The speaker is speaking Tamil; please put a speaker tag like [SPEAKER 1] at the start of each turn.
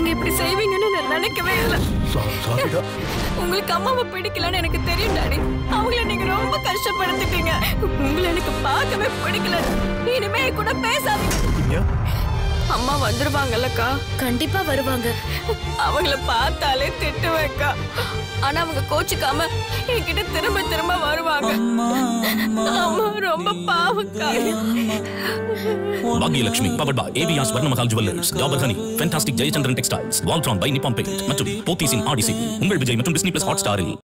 [SPEAKER 1] நீங்க இப்படி செய்வீங்கன்னு நான் நினைக்கவே இல்லை.
[SPEAKER 2] சாரிடா
[SPEAKER 1] உங்களுக்கு அம்மாவை பிடிக்கலன்னு எனக்கு தெரியும் டாடி. அவங்கள நீங்க ரொம்ப கஷ்டப்படுத்திட்டீங்க. உங்களை எனக்கு பார்க்கவே பிடிக்கல. இனிமே கூட பேசாதீங்க. அம்மா வந்துருவாங்கல்லக்கா.
[SPEAKER 3] கண்டிப்பா வருவாங்க.
[SPEAKER 1] அவங்கள பார்த்தாலே திட்டுவேக்கா. ஆனா அவங்க கோச்சுக்காம என்கிட்ட திரும்ப திரும்ப வருவாங்க. அம்மா ரொம்ப பாவக்கா
[SPEAKER 4] Bhagyalakshmi powered by ABR Swarnamahal jewellers Dabur honey fantastic Jayachandran textiles Waltron by Nippon paint மற்றும் போத்தீஸின் ஆடிசி உங்கள் விஜய் மற்றும் டிஸ்னி பிளஸ் ஹாட் ஸ்டாரில்